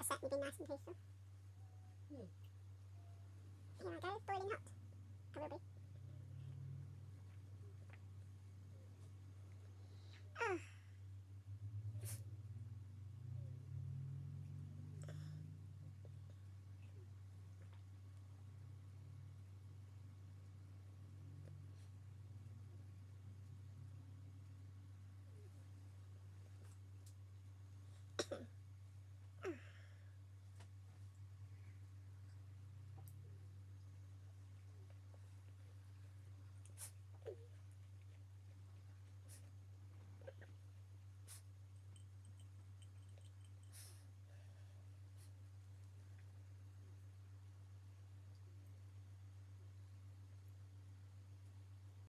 Is that even nice and tasty? Mm. Here I go, boiling hot. Probably.